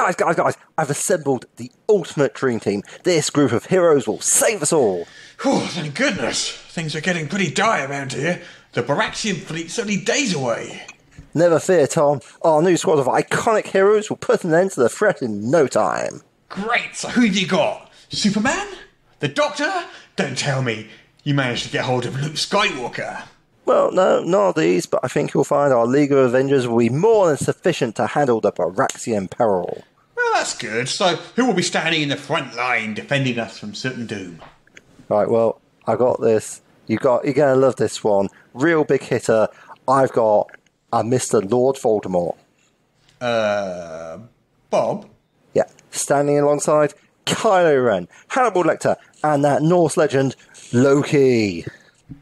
guys, guys, guys, I've assembled the ultimate dream team. This group of heroes will save us all. Oh, thank goodness. Things are getting pretty dire around here. The Baraxian fleet's only days away. Never fear, Tom. Our new squad of iconic heroes will put an end to the threat in no time. Great, so who've you got? Superman? The Doctor? Don't tell me. You managed to get hold of Luke Skywalker. Well, no, not these, but I think you'll find our League of Avengers will be more than sufficient to handle the Baraxian peril. That's good. So, who will be standing in the front line defending us from certain doom? Right, well, I got this. You got you're gonna love this one. Real big hitter. I've got a Mr. Lord Voldemort. Uh, Bob? Yeah. Standing alongside Kylo Ren, Hannibal Lecter, and that Norse legend, Loki.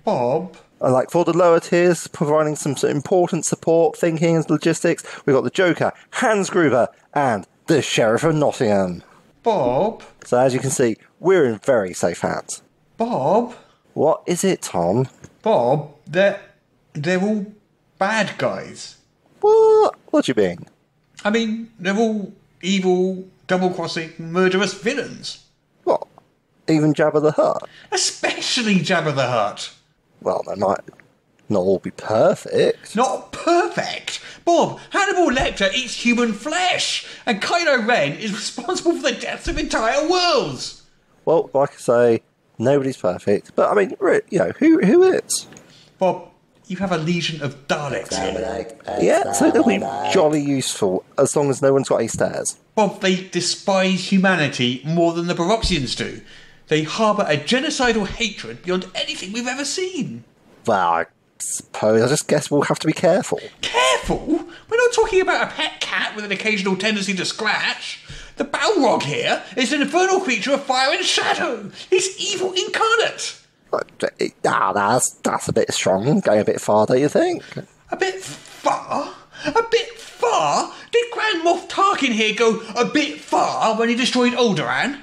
Bob? And like for the lower tiers, providing some important support, thinking and logistics, we've got the Joker, Hans Gruber, and the Sheriff of Nottingham. Bob? So as you can see, we're in very safe hands. Bob? What is it, Tom? Bob? They're, they're all bad guys. What? What do you mean? I mean, they're all evil, double crossing, murderous villains. What? Even Jabba the Hutt? Especially Jabba the Hutt. Well, they might not all be perfect. Not perfect. Bob, Hannibal Lecter eats human flesh, and Kylo Ren is responsible for the deaths of entire worlds. Well, like I say, nobody's perfect. But I mean, you know, who who is? Bob, you have a legion of Daleks here. Yeah, so they'll be jolly useful as long as no one's got any stairs. Bob, they despise humanity more than the Baroxians do. They harbour a genocidal hatred beyond anything we've ever seen. Well, I suppose I just guess we'll have to be careful. Careful! We're not talking about a pet cat with an occasional tendency to scratch. The Balrog here is an infernal creature of fire and shadow. He's evil incarnate. Ah, that's that's a bit strong. Going a bit far, don't you think? A bit far? A bit far? Did Grand Moff Tarkin here go a bit far when he destroyed Alderaan?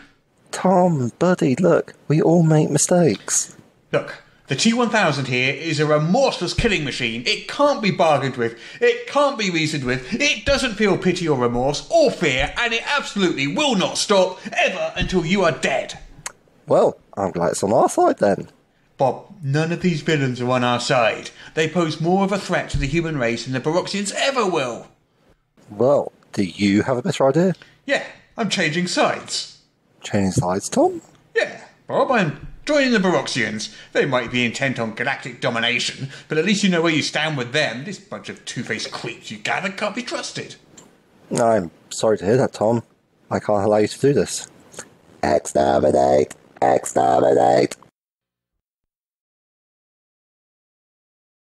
Tom, buddy, look, we all make mistakes. Look, the T1000 here is a remorseless killing machine. It can't be bargained with. It can't be reasoned with. It doesn't feel pity or remorse or fear, and it absolutely will not stop ever until you are dead. Well, I'm glad it's on our side then. Bob, none of these villains are on our side. They pose more of a threat to the human race than the Baroxians ever will. Well, do you have a better idea? Yeah, I'm changing sides. Changing sides, Tom? Yeah, Bob, I'm joining the Baroxians. They might be intent on galactic domination, but at least you know where you stand with them. This bunch of two-faced creeps you gather can't be trusted. I'm sorry to hear that, Tom. I can't allow you to do this. Exterminate! Exterminate!